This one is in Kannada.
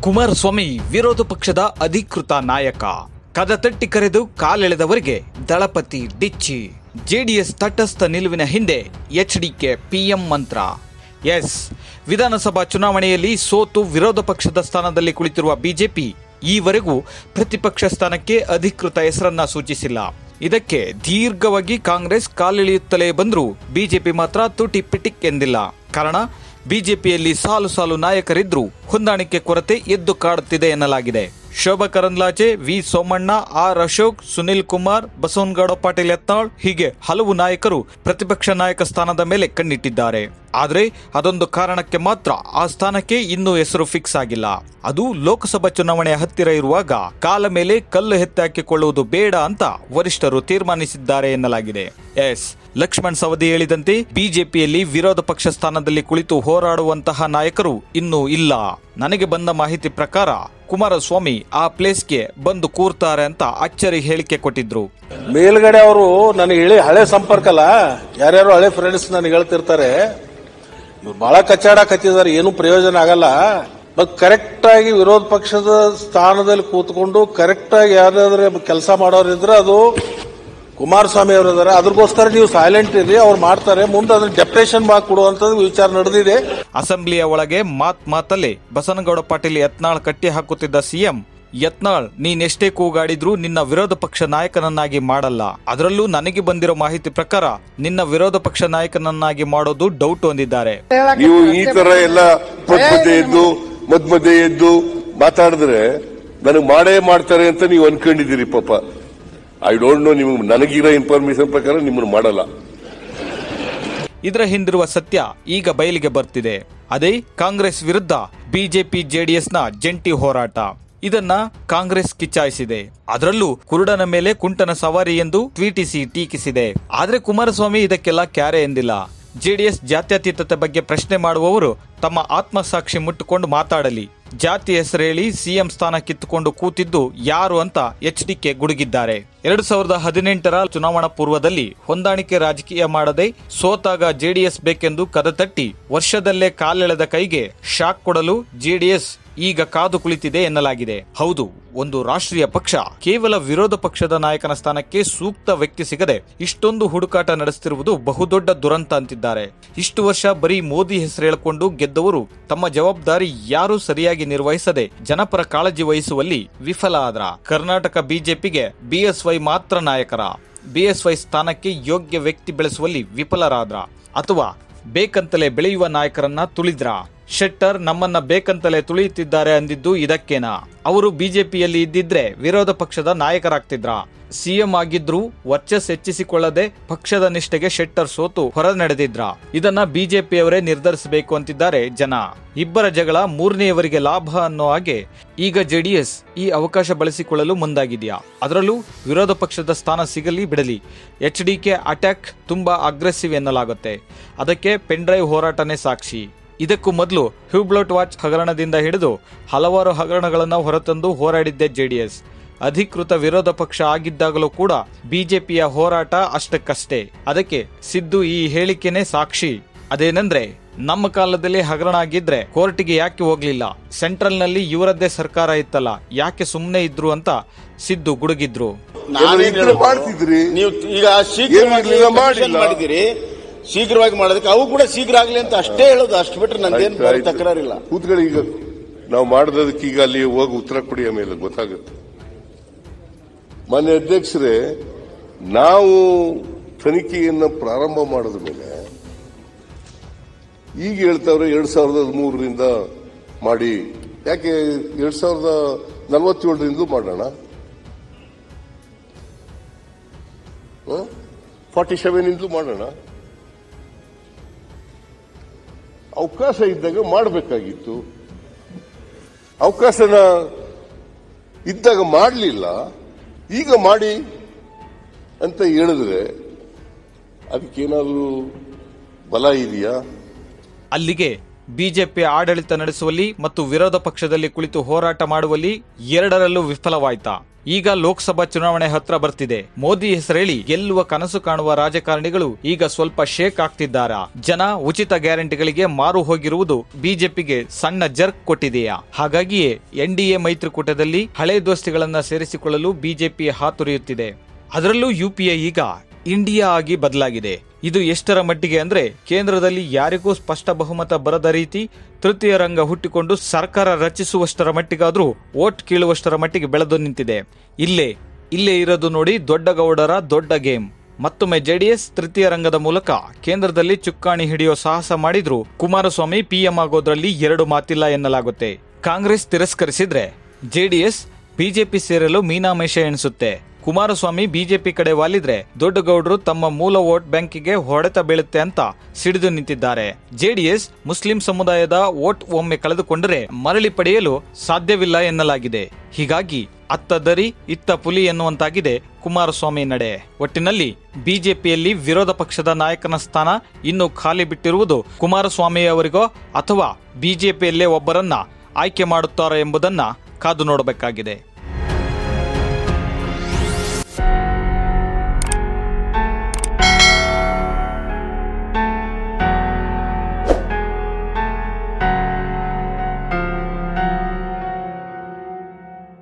ಕುಮಾರಸ್ವಾಮಿ ವಿರೋಧ ಪಕ್ಷದ ಅಧಿಕೃತ ನಾಯಕ. ಕದ ತಟ್ಟಿ ಕರೆದು ಕಾಲೆಳೆದವರಿಗೆ ದಳಪತಿ ಡಿಚ್ಚಿ. ಜೆಡಿಎಸ್ ತಟಸ್ಥ ನಿಲುವಿನ ಹಿಂದೆ ಎಚ್ಡಿಕೆ ಪಿಎಂ ಮಂತ್ರ. ಎಸ್. ವಿಧಾನಸಭಾ ಚುನಾವಣೆಯಲ್ಲಿ ಸೋತು ವಿರೋಧ ಪಕ್ಷದ ಸ್ಥಾನದಲ್ಲಿ ಕುಳಿತಿರುವ ಬಿಜೆಪಿ ಈವರೆಗೂ ಪ್ರತಿಪಕ್ಷ ಸ್ಥಾನಕ್ಕೆ ಅಧಿಕೃತ ಹೆಸರನ್ನ ಸೂಚಿಸಿಲ್ಲ. ಇದಕ್ಕೆ ದೀರ್ಘವಾಗಿ ಕಾಂಗ್ರೆಸ್ ಕಾಲೆಳೆಯುತ್ತಲೇ ಬಂದರೂ ಬಿಜೆಪಿ ಮಾತ್ರ ತುಟಿ ಪಿಟಿಕ್ ಎಂದಿಲ್ಲ. ಕಾರಣ ಬಿಜೆಪಿಯಲ್ಲಿ ಸಾಲು ಸಾಲು ನಾಯಕರಿದ್ರೂ. ಹೊಂದಾಣಿಕೆ ಕೊರತೆ ಎದ್ದು ಕಾಡುತ್ತಿದೆ ಎನ್ನಲಾಗಿದೆ. ಶೋಭಾ ಕರಂದ್ಲಾಜೆ, ವಿ ಸೋಮಣ್ಣ, ಆರ್ ಅಶೋಕ್, ಸುನಿಲ್ ಕುಮಾರ್, ಬಸವನಗೌಡ ಪಾಟೀಲ್ ಯತ್ನಾಳ್ ಹೀಗೆ ಹಲವು ನಾಯಕರು ಪ್ರತಿಪಕ್ಷ ನಾಯಕ ಸ್ಥಾನದ ಮೇಲೆ ಕಣ್ಣಿಟ್ಟಿದ್ದಾರೆ. ಆದರೆ ಅದೊಂದು ಕಾರಣಕ್ಕೆ ಮಾತ್ರ ಆ ಸ್ಥಾನಕ್ಕೆ ಇನ್ನೂ ಹೆಸರು ಫಿಕ್ಸ್ ಆಗಿಲ್ಲ. ಅದು ಲೋಕಸಭಾ ಚುನಾವಣೆ ಹತ್ತಿರ ಇರುವಾಗ ಕಾಲ ಮೇಲೆ ಕಲ್ಲು ಹೆತ್ತಾಕಿಕೊಳ್ಳುವುದು ಬೇಡ ಅಂತ ವರಿಷ್ಠರು ತೀರ್ಮಾನಿಸಿದ್ದಾರೆ ಎನ್ನಲಾಗಿದೆ. ಎಸ್. ಲಕ್ಷ್ಮಣ್ ಸವದಿ ಹೇಳಿದಂತೆ ಬಿಜೆಪಿಯಲ್ಲಿ ವಿರೋಧ ಪಕ್ಷ ಸ್ಥಾನದಲ್ಲಿ ಕುಳಿತು ಹೋರಾಡುವಂತಹ ನಾಯಕರು ಇನ್ನೂ ಇಲ್ಲ. ನನಗೆ ಬಂದ ಮಾಹಿತಿ ಪ್ರಕಾರ ಕುಮಾರಸ್ವಾಮಿ ಆ ಪ್ಲೇಸ್ಗೆ ಬಂದು ಕೂರ್ತಾರೆ ಅಂತ ಅಚ್ಚರಿ ಹೇಳಿಕೆ ಕೊಟ್ಟಿದ್ರು. ಮೇಲ್ಗಡೆ ಅವರು ನನಗೆ ಹೇಳಿ ಹಳೆ ಸಂಪರ್ಕ ಅಲ್ಲ, ಯಾರ್ಯಾರು ಹಳೆ ಫ್ರೆಂಡ್ಸ್ ನನಗೆ ಹೇಳ್ತಿರ್ತಾರೆ. ಬಹಳ ಕಚ್ಚಾಡ ಕಚ್ಚಿದ್ದಾರೆ ಏನು ಪ್ರಯೋಜನ ಆಗಲ್ಲ. ಬಟ್ ಕರೆಕ್ಟ್ ಆಗಿ ವಿರೋಧ ಪಕ್ಷದ ಸ್ಥಾನದಲ್ಲಿ ಕೂತ್ಕೊಂಡು ಕರೆಕ್ಟ್ ಆಗಿ ಯಾರಾದ್ರೆ ಕೆಲಸ ಮಾಡೋರಿದ್ರೆ ಅದು ಕುಮಾರಸ್ವಾಮಿ ಅವರು ಇದಾರೆ ಅದ್ರಗೋಸ್ಕರ ನೀವು ಸೈಲೆಂಟ್ ಇರಿ ಅವ್ರು ಮಾಡ್ತಾರೆ. ಮುಂದೆ ಅದನ್ನ ಡೆಪ್ರೆಷನ್ ಮಾಡಿ ಕೊಡುವಂತದ್ದು ವಿಚಾರ ನಡೆದಿದೆ. ಅಸೆಂಬ್ಲಿಯ ಒಳಗೆ ಮಾತ್ ಮಾತಲ್ಲಿ ಬಸನಗೌಡ ಪಾಟೀಲ್ ಯತ್ನಾಳ್ ಕಟ್ಟಿ ಹಾಕುತ್ತಿದ್ದ ಸಿಎಂ ಯತ್ನಾಳ್ ನೀನೆಷ್ಟೇ ಕೂಗಾಡಿದ್ರೂ ನಿನ್ನ ವಿರೋಧ ಪಕ್ಷ ನಾಯಕನನ್ನಾಗಿ ಮಾಡಲ್ಲ. ಅದರಲ್ಲೂ ನನಗೆ ಬಂದಿರೋ ಮಾಹಿತಿ ಪ್ರಕಾರ ನಿನ್ನ ವಿರೋಧ ಪಕ್ಷ ನಾಯಕನನ್ನಾಗಿ ಮಾಡೋದು ಡೌಟ್ ಹೊಂದಿದ್ದಾರೆ ನೀವು ಈ ತರ ಎಲ್ಲ ಎದ್ದು ಮದ್ ಎದ್ದು ಮಾತಾಡಿದ್ರೆ ನನಗೆ ಮಾಡೇ ಮಾಡ್ತಾರೆ ಅಂತ ನೀವು ಅನ್ಕೊಂಡಿದ್ದೀರಿ ಪಾಪ. ಐ ಡೋಂಟ್ ನೋ ನಿಮ್ಗೆ ನನಗಿರೋ ಇನ್ಫಾರ್ಮೇಶನ್ ಪ್ರಕಾರ ನಿಮ್ಮನ್ನು ಮಾಡಲ್ಲ. ಇದರ ಹಿಂದಿರುವ ಸತ್ಯ ಈಗ ಬಯಲಿಗೆ ಬರ್ತಿದೆ. ಅದೇ ಕಾಂಗ್ರೆಸ್ ವಿರುದ್ಧ ಬಿಜೆಪಿ ನ ಜಂಟಿ ಹೋರಾಟ. ಇದನ್ನ ಕಾಂಗ್ರೆಸ್ ಕಿಚ್ಚಾಯಿಸಿದೆ. ಅದರಲ್ಲೂ ಕುರುಡನ ಮೇಲೆ ಕುಂಟನ ಸವಾರಿ ಎಂದು ಟ್ವೀಟಿಸಿ ಟೀಕಿಸಿದೆ. ಆದ್ರೆ ಕುಮಾರಸ್ವಾಮಿ ಇದಕ್ಕೆಲ್ಲ ಕ್ಯಾರೆ ಎಂದಿಲ್ಲ. ಜೆಡಿಎಸ್ ಜಾತ್ಯತೀತತೆ ಬಗ್ಗೆ ಪ್ರಶ್ನೆ ಮಾಡುವವರು ತಮ್ಮ ಆತ್ಮಸಾಕ್ಷಿ ಮುಟ್ಟುಕೊಂಡು ಮಾತಾಡಲಿ. ಜಾತಿ ಹೆಸರೇಳಿ ಸಿಎಂ ಸ್ಥಾನ ಕಿತ್ತುಕೊಂಡು ಕೂತಿದ್ದು ಯಾರು ಅಂತ ಎಚ್ ಡಿಕೆ ಗುಡುಗಿದ್ದಾರೆ. ಎರಡು ಸಾವಿರದ ಹದಿನೆಂಟರ ಚುನಾವಣಾ ಪೂರ್ವದಲ್ಲಿ ಹೊಂದಾಣಿಕೆ ರಾಜಕೀಯ ಮಾಡದೆ ಸೋತಾಗ ಜೆಡಿಎಸ್ ಬೇಕೆಂದು ಕದತಟ್ಟಿ ವರ್ಷದಲ್ಲೇ ಕಾಲೆಳೆದ ಕೈಗೆ ಶಾಕ್ ಕೊಡಲು ಜೆಡಿಎಸ್ ಈಗ ಕಾದು ಕುಳಿತಿದೆ ಎನ್ನಲಾಗಿದೆ. ಹೌದು, ಒಂದು ರಾಷ್ಟ್ರೀಯ ಪಕ್ಷ, ಕೇವಲ ವಿರೋಧ ಪಕ್ಷದ ನಾಯಕನ ಸ್ಥಾನಕ್ಕೆ ಸೂಕ್ತ ವ್ಯಕ್ತಿ ಸಿಗದೆ ಇಷ್ಟೊಂದು ಹುಡುಕಾಟ ನಡೆಸುತ್ತಿರುವುದು ಬಹುದೊಡ್ಡ ದುರಂತ ಅಂತಿದ್ದಾರೆ. ಇಷ್ಟು ವರ್ಷ ಬರೀ ಮೋದಿ ಹೆಸರು ಹೇಳಿಕೊಂಡು ಗೆದ್ದವರು ತಮ್ಮ ಜವಾಬ್ದಾರಿ ಯಾರೂ ಸರಿಯಾಗಿ ನಿರ್ವಹಿಸದೆ ಜನಪರ ಕಾಳಜಿ ವಹಿಸುವಲ್ಲಿ ವಿಫಲ ಆದ್ರ. ಕರ್ನಾಟಕ ಬಿಜೆಪಿಗೆ ಬಿಎಸ್ವೈ ಮಾತ್ರ ನಾಯಕರ. ಬಿಎಸ್ವೈ ಸ್ಥಾನಕ್ಕೆ ಯೋಗ್ಯ ವ್ಯಕ್ತಿ ಬೆಳೆಸುವಲ್ಲಿ ವಿಫಲರಾದ್ರ. ಅಥವಾ ಬೇಕಂತಲೇ ಬೆಳೆಯುವ ನಾಯಕರನ್ನ ತುಳಿದ್ರ. ಶೆಟ್ಟರ್ ನಮ್ಮನ್ನ ಬೇಕಂತಲೇ ತುಳಿಯುತ್ತಿದ್ದಾರೆ ಅಂದಿದ್ದು ಇದಕ್ಕೇನಾ? ಅವರು ಬಿಜೆಪಿಯಲ್ಲಿ ಇದ್ದಿದ್ರೆ ವಿರೋಧ ಪಕ್ಷದ ನಾಯಕರಾಗ್ತಿದ್ರ? ಸಿಎಂ ಆಗಿದ್ರು ವರ್ಚಸ್ ಹೆಚ್ಚಿಸಿಕೊಳ್ಳದೆ ಪಕ್ಷದ ನಿಷ್ಠೆಗೆ ಶೆಟ್ಟರ್ ಸೋತು ಹೊರ ನಡೆದಿದ್ರ ಇದನ್ನ ಬಿಜೆಪಿಯವರೇ ನಿರ್ಧರಿಸಬೇಕು ಅಂತಿದ್ದಾರೆ ಜನ. ಇಬ್ಬರ ಜಗಳ ಮೂರನೆಯವರಿಗೆ ಲಾಭ ಅನ್ನೋ ಹಾಗೆ ಈಗ ಜೆಡಿಎಸ್ ಈ ಅವಕಾಶ ಬಳಸಿಕೊಳ್ಳಲು ಮುಂದಾಗಿದೆಯಾ? ಅದರಲ್ಲೂ ವಿರೋಧ ಪಕ್ಷದ ಸ್ಥಾನ ಸಿಗಲಿ ಬಿಡಲಿ, ಎಚ್ ಡಿಕೆ ಅಟ್ಯಾಕ್ ತುಂಬಾ ಅಗ್ರೆಸಿವ್ ಎನ್ನಲಾಗುತ್ತೆ. ಅದಕ್ಕೆ ಪೆನ್ಡ್ರೈವ್ ಹೋರಾಟನೇ ಸಾಕ್ಷಿ. ಇದಕ್ಕೂ ಮೊದಲು ಹ್ಯೂಬ್ಲೋಟ್ ವಾಚ್ ಹಗರಣದಿಂದ ಹಿಡಿದು ಹಲವಾರು ಹಗರಣಗಳನ್ನು ಹೊರತಂದು ಹೋರಾಡಿದ್ದೆ ಜೆಡಿಎಸ್. ಅಧಿಕೃತ ವಿರೋಧ ಪಕ್ಷ ಆಗಿದ್ದಾಗಲೂ ಕೂಡ ಬಿಜೆಪಿಯ ಹೋರಾಟ ಅಷ್ಟಕ್ಕಷ್ಟೇ. ಅದಕ್ಕೆ ಸಿದ್ದು ಈ ಹೇಳಿಕೆನೇ ಸಾಕ್ಷಿ. ಅದೇನೆಂದ್ರೆ ನಮ್ಮ ಕಾಲದಲ್ಲಿ ಹಗರಣ ಆಗಿದ್ರೆ ಕೋರ್ಟಿಗೆ ಯಾಕೆ ಹೋಗ್ಲಿಲ್ಲ? ಸೆಂಟ್ರಲ್ನಲ್ಲಿ ಇವರದ್ದೇ ಸರ್ಕಾರ ಇತ್ತಲ್ಲ ಯಾಕೆ ಸುಮ್ಮನೆ ಇದ್ರು ಅಂತ ಸಿದ್ದು ಗುಡುಗಿದ್ರು. ನೀವು ಈಗ ಮಾಡಿದಿರಿ. ಶೀಘ್ರವಾಗಿ ಮಾಡೋದಕ್ಕೆ ಅವು ಕೂಡ ಶೀಘ್ರ ಆಗಲಿ ಅಂತ ಅಷ್ಟೇ ಹೇಳೋದು. ಅಷ್ಟು ಬಿಟ್ಟರೆ ಆಯ್ತು. ತಕರಾರಿಲ್ಲ ಕೂತ್ಕೊಳ್ಳಿ ಈಗ ನಾವು ಮಾಡದಕ್ಕೆ ಈಗ ಅಲ್ಲಿ ಹೋಗಿ ಉತ್ತರ ಕೊಡಿ ಮೇಲೆ ಗೊತ್ತಾಗುತ್ತೆ. ಮಾನ್ಯ ಅಧ್ಯಕ್ಷರೇ ನಾವು ತನಿಖೆಯನ್ನು ಪ್ರಾರಂಭ ಮಾಡಿದ ಮೇಲೆ ಈಗ ಹೇಳ್ತಾವ್ರೆ ಎರಡ್ ಸಾವಿರದ ಹದಿಮೂರರಿಂದ ಮಾಡಿ. ಯಾಕೆ ಎರಡ್ ಸಾವಿರದ ನಲವತ್ತೇಳರಿಂದಲೂ ಮಾಡೋಣ? ಫಾರ್ಟಿ ಸೆವೆನ್ ಇಂದಲೂ ಮಾಡೋಣ? ಅವಕಾಶ ಇದ್ದಾಗ ಮಾಡಬೇಕಾಗಿತ್ತು. ಅವಕಾಶನ ಇದ್ದಾಗ ಮಾಡಲಿಲ್ಲ. ಈಗ ಮಾಡಿ ಅಂತ ಹೇಳಿದ್ರೆ ಅದಕ್ಕೇನಾದರೂ ಬಲ ಇದೆಯಾ? ಅಲ್ಲಿಗೆ ಬಿಜೆಪಿ ಆಡಳಿತ ನಡೆಸುವಲ್ಲಿ ಮತ್ತು ವಿರೋಧ ಪಕ್ಷದಲ್ಲಿ ಕುಳಿತು ಹೋರಾಟ ಮಾಡುವಲ್ಲಿ ಎರಡರಲ್ಲೂ ವಿಫಲವಾಯ್ತಾ? ಈಗ ಲೋಕಸಭಾ ಚುನಾವಣೆ ಹತ್ರ ಬರ್ತಿದೆ. ಮೋದಿ ಹೆಸರೇಳಿ ಗೆಲ್ಲುವ ಕನಸು ಕಾಣುವ ರಾಜಕಾರಣಿಗಳು ಈಗ ಸ್ವಲ್ಪ ಶೇಕ್ ಆಗ್ತಿದ್ದಾರಾ? ಜನ ಉಚಿತ ಗ್ಯಾರಂಟಿಗಳಿಗೆ ಮಾರು ಹೋಗಿರುವುದು ಬಿಜೆಪಿಗೆ ಸಣ್ಣ ಜರ್ಕ್ ಕೊಟ್ಟಿದೆಯಾ? ಹಾಗಾಗಿಯೇ ಎನ್ಡಿಎ ಮೈತ್ರಿಕೂಟದಲ್ಲಿ ಹಳೆ ದೋಸ್ತಿಗಳನ್ನ ಸೇರಿಸಿಕೊಳ್ಳಲು ಬಿಜೆಪಿ ಹಾತೊರೆಯುತ್ತಿದೆ. ಅದರಲ್ಲೂ ಯುಪಿಎ ಈಗ ಇಂಡಿಯಾ ಆಗಿ ಬದಲಾಗಿದೆ. ಇದು ಎಷ್ಟರ ಮಟ್ಟಿಗೆ ಅಂದ್ರೆ ಕೇಂದ್ರದಲ್ಲಿ ಯಾರಿಗೂ ಸ್ಪಷ್ಟ ಬಹುಮತ ಬರದ ರೀತಿ ತೃತೀಯ ರಂಗ ಹುಟ್ಟಿಕೊಂಡು ಸರ್ಕಾರ ರಚಿಸುವಷ್ಟರ ಮಟ್ಟಿಗಾದ್ರೂ ವೋಟ್ ಕೀಳುವಷ್ಟರ ಮಟ್ಟಿಗೆ ಬೆಳೆದು ನಿಂತಿದೆ. ಇಲ್ಲೇ ಇಲ್ಲೇ ಇರೋದು ನೋಡಿ ದೊಡ್ಡ ಗೌಡರ ದೊಡ್ಡ ಗೇಮ್. ಮತ್ತೊಮ್ಮೆ ಜೆಡಿಎಸ್ ತೃತೀಯ ರಂಗದ ಮೂಲಕ ಕೇಂದ್ರದಲ್ಲಿ ಚುಕ್ಕಾಣಿ ಹಿಡಿಯೋ ಸಾಹಸ ಮಾಡಿದ್ರು ಕುಮಾರಸ್ವಾಮಿ, ಪಿಎಂ ಆಗೋದ್ರಲ್ಲಿ ಎರಡು ಮಾತಿಲ್ಲ ಎನ್ನಲಾಗುತ್ತೆ. ಕಾಂಗ್ರೆಸ್ ತಿರಸ್ಕರಿಸಿದ್ರೆ ಜೆಡಿಎಸ್, ಬಿಜೆಪಿ ಸೇರಲು ಮೀನಾಮೇಷ ಎಣಿಸುತ್ತೆ. ಕುಮಾರಸ್ವಾಮಿ ಬಿಜೆಪಿ ಕಡೆ ವಾಲಿದ್ರೆ ದೊಡ್ಡಗೌಡರು ತಮ್ಮ ಮೂಲ ವೋಟ್ ಬ್ಯಾಂಕಿಗೆ ಹೊಡೆತ ಬೀಳುತ್ತೆ ಅಂತ ಸಿಡಿದು ನಿಂತಿದ್ದಾರೆ. ಜೆಡಿಎಸ್, ಮುಸ್ಲಿಂ ಸಮುದಾಯದ ವೋಟ್ ಒಮ್ಮೆ ಕಳೆದುಕೊಂಡರೆ ಮರಳಿ ಪಡೆಯಲು ಸಾಧ್ಯವಿಲ್ಲ ಎನ್ನಲಾಗಿದೆ. ಹೀಗಾಗಿ ಅತ್ತ ದರಿ, ಇತ್ತ ಪುಲಿ ಎನ್ನುವಂತಾಗಿದೆ ಕುಮಾರಸ್ವಾಮಿ ನಡೆ. ಒಟ್ಟಿನಲ್ಲಿ ಬಿಜೆಪಿಯಲ್ಲಿ ವಿರೋಧ ಪಕ್ಷದ ನಾಯಕನ ಸ್ಥಾನ ಇನ್ನು ಖಾಲಿ ಬಿಟ್ಟಿರುವುದು ಕುಮಾರಸ್ವಾಮಿ ಅವರಿಗೋ ಅಥವಾ ಬಿಜೆಪಿಯಲ್ಲೇ ಒಬ್ಬರನ್ನ ಆಯ್ಕೆ ಮಾಡುತ್ತಾರೋ ಎಂಬುದನ್ನ ಕಾದು ನೋಡಬೇಕಾಗಿದೆ.